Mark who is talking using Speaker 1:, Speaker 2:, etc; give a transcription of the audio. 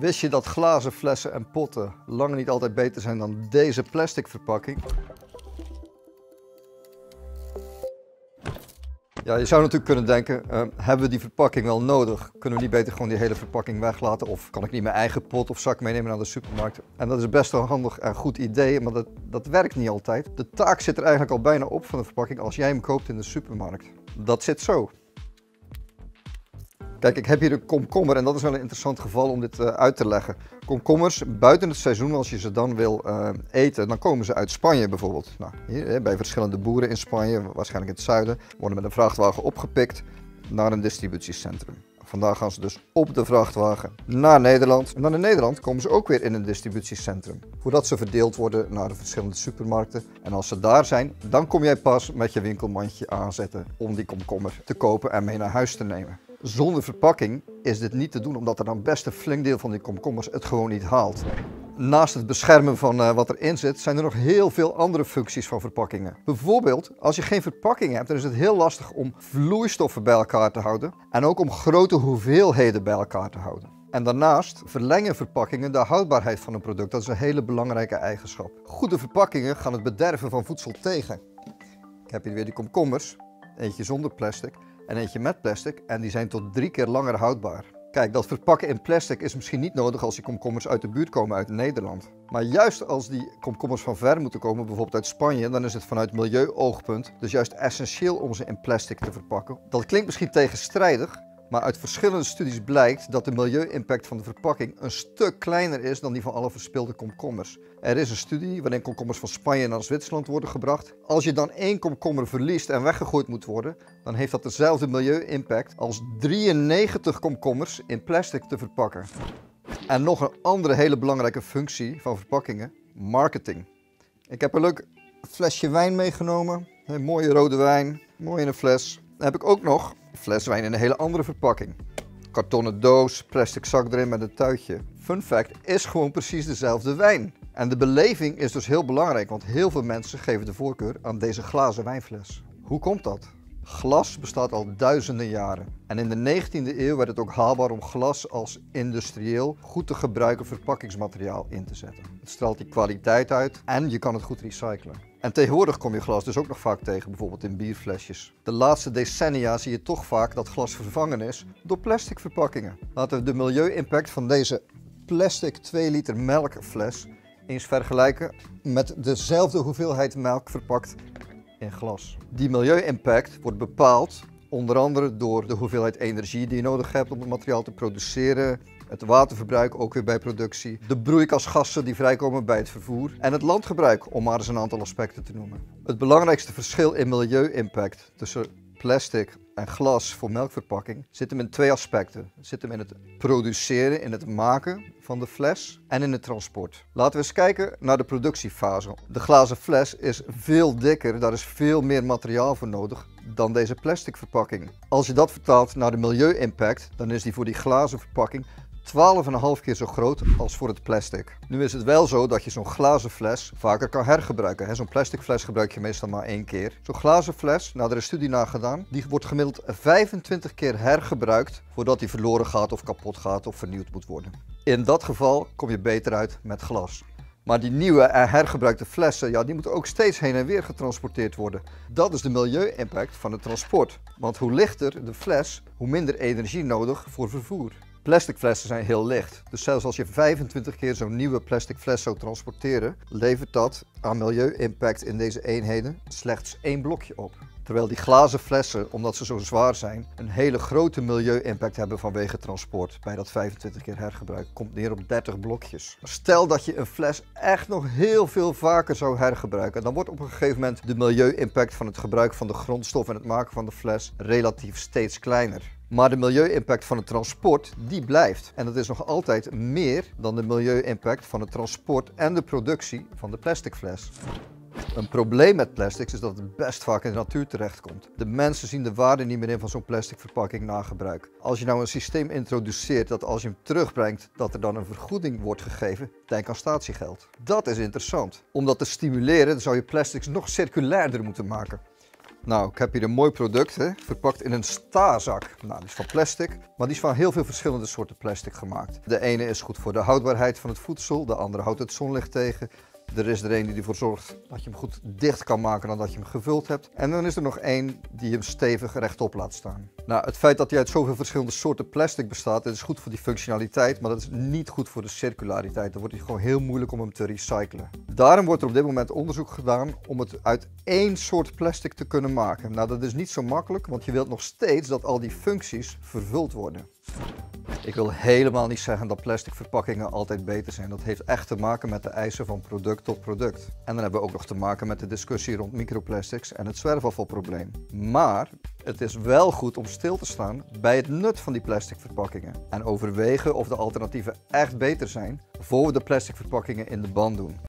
Speaker 1: Wist je dat glazen flessen en potten lang niet altijd beter zijn dan deze plastic verpakking? Ja, je zou natuurlijk kunnen denken, uh, hebben we die verpakking wel nodig? Kunnen we niet beter gewoon die hele verpakking weglaten? Of kan ik niet mijn eigen pot of zak meenemen naar de supermarkt? En dat is best een handig en goed idee, maar dat, dat werkt niet altijd. De taak zit er eigenlijk al bijna op van de verpakking als jij hem koopt in de supermarkt. Dat zit zo. Kijk, ik heb hier een komkommer en dat is wel een interessant geval om dit uh, uit te leggen. Komkommers, buiten het seizoen, als je ze dan wil uh, eten, dan komen ze uit Spanje bijvoorbeeld. Nou, hier, bij verschillende boeren in Spanje, waarschijnlijk in het zuiden, worden met een vrachtwagen opgepikt naar een distributiecentrum. Vandaag gaan ze dus op de vrachtwagen naar Nederland. En dan in Nederland komen ze ook weer in een distributiecentrum. Voordat ze verdeeld worden naar de verschillende supermarkten. En als ze daar zijn, dan kom jij pas met je winkelmandje aanzetten om die komkommer te kopen en mee naar huis te nemen. Zonder verpakking is dit niet te doen, omdat er dan best een flink deel van die komkommers het gewoon niet haalt. Naast het beschermen van uh, wat erin zit, zijn er nog heel veel andere functies van verpakkingen. Bijvoorbeeld, als je geen verpakking hebt, dan is het heel lastig om vloeistoffen bij elkaar te houden en ook om grote hoeveelheden bij elkaar te houden. En daarnaast verlengen verpakkingen de houdbaarheid van een product. Dat is een hele belangrijke eigenschap. Goede verpakkingen gaan het bederven van voedsel tegen. Ik heb hier weer die komkommers, eentje zonder plastic en eentje met plastic en die zijn tot drie keer langer houdbaar. Kijk, dat verpakken in plastic is misschien niet nodig als die komkommers uit de buurt komen uit Nederland. Maar juist als die komkommers van ver moeten komen, bijvoorbeeld uit Spanje, dan is het vanuit milieuoogpunt dus juist essentieel om ze in plastic te verpakken. Dat klinkt misschien tegenstrijdig, maar uit verschillende studies blijkt dat de milieu-impact van de verpakking een stuk kleiner is dan die van alle verspilde komkommers. Er is een studie waarin komkommers van Spanje naar Zwitserland worden gebracht. Als je dan één komkommer verliest en weggegooid moet worden, dan heeft dat dezelfde milieu-impact als 93 komkommers in plastic te verpakken. En nog een andere hele belangrijke functie van verpakkingen, marketing. Ik heb een leuk flesje wijn meegenomen, een mooie rode wijn, mooi in een fles. Dan heb ik ook nog Fles wijn in een hele andere verpakking. Kartonnen doos, plastic zak erin met een tuitje. Fun fact, is gewoon precies dezelfde wijn. En de beleving is dus heel belangrijk, want heel veel mensen geven de voorkeur aan deze glazen wijnfles. Hoe komt dat? Glas bestaat al duizenden jaren. En in de 19e eeuw werd het ook haalbaar om glas als industrieel goed te gebruiken verpakkingsmateriaal in te zetten. Het straalt die kwaliteit uit en je kan het goed recyclen. En tegenwoordig kom je glas dus ook nog vaak tegen, bijvoorbeeld in bierflesjes. De laatste decennia zie je toch vaak dat glas vervangen is door plastic verpakkingen. Laten we de milieu-impact van deze plastic 2 liter melkfles eens vergelijken met dezelfde hoeveelheid melk verpakt in glas. Die milieu-impact wordt bepaald onder andere door de hoeveelheid energie die je nodig hebt om het materiaal te produceren, het waterverbruik ook weer bij productie, de broeikasgassen die vrijkomen bij het vervoer en het landgebruik, om maar eens een aantal aspecten te noemen. Het belangrijkste verschil in milieu-impact tussen plastic en glas voor melkverpakking zit hem in twee aspecten. Het zit hem in het produceren, in het maken van de fles en in het transport. Laten we eens kijken naar de productiefase. De glazen fles is veel dikker, daar is veel meer materiaal voor nodig dan deze plastic verpakking. Als je dat vertaalt naar de milieu-impact, dan is die voor die glazen verpakking 12,5 keer zo groot als voor het plastic. Nu is het wel zo dat je zo'n glazen fles vaker kan hergebruiken. Zo'n plastic fles gebruik je meestal maar één keer. Zo'n glazen fles, nou er is studie naar gedaan, die wordt gemiddeld 25 keer hergebruikt voordat die verloren gaat of kapot gaat of vernieuwd moet worden. In dat geval kom je beter uit met glas. Maar die nieuwe en hergebruikte flessen, ja, die moeten ook steeds heen en weer getransporteerd worden. Dat is de milieu-impact van het transport. Want hoe lichter de fles, hoe minder energie nodig voor vervoer. Plastic flessen zijn heel licht, dus zelfs als je 25 keer zo'n nieuwe plastic fles zou transporteren, levert dat aan milieu-impact in deze eenheden slechts één blokje op. Terwijl die glazen flessen, omdat ze zo zwaar zijn, een hele grote milieu-impact hebben vanwege transport. Bij dat 25 keer hergebruik komt neer op 30 blokjes. Stel dat je een fles echt nog heel veel vaker zou hergebruiken, dan wordt op een gegeven moment de milieu-impact van het gebruik van de grondstof en het maken van de fles relatief steeds kleiner. Maar de milieu-impact van het transport, die blijft. En dat is nog altijd meer dan de milieu-impact van het transport en de productie van de plastic fles. Een probleem met plastics is dat het best vaak in de natuur terechtkomt. De mensen zien de waarde niet meer in van zo'n plastic verpakking na gebruik. Als je nou een systeem introduceert dat als je hem terugbrengt, dat er dan een vergoeding wordt gegeven, denk aan statiegeld. Dat is interessant. Om dat te stimuleren zou je plastics nog circulairder moeten maken. Nou, ik heb hier een mooi product, verpakt in een stazak. Nou, die is van plastic, maar die is van heel veel verschillende soorten plastic gemaakt. De ene is goed voor de houdbaarheid van het voedsel, de andere houdt het zonlicht tegen. Er is er een die ervoor zorgt dat je hem goed dicht kan maken dan dat je hem gevuld hebt. En dan is er nog één die hem stevig rechtop laat staan. Nou, het feit dat hij uit zoveel verschillende soorten plastic bestaat, dat is goed voor die functionaliteit, maar dat is niet goed voor de circulariteit. Dan wordt het gewoon heel moeilijk om hem te recyclen. Daarom wordt er op dit moment onderzoek gedaan om het uit één soort plastic te kunnen maken. Nou, dat is niet zo makkelijk, want je wilt nog steeds dat al die functies vervuld worden. Ik wil helemaal niet zeggen dat plastic verpakkingen altijd beter zijn. Dat heeft echt te maken met de eisen van product tot product. En dan hebben we ook nog te maken met de discussie rond microplastics en het zwerfafvalprobleem. Maar het is wel goed om stil te staan bij het nut van die plastic verpakkingen. En overwegen of de alternatieven echt beter zijn voor we de plastic verpakkingen in de band doen.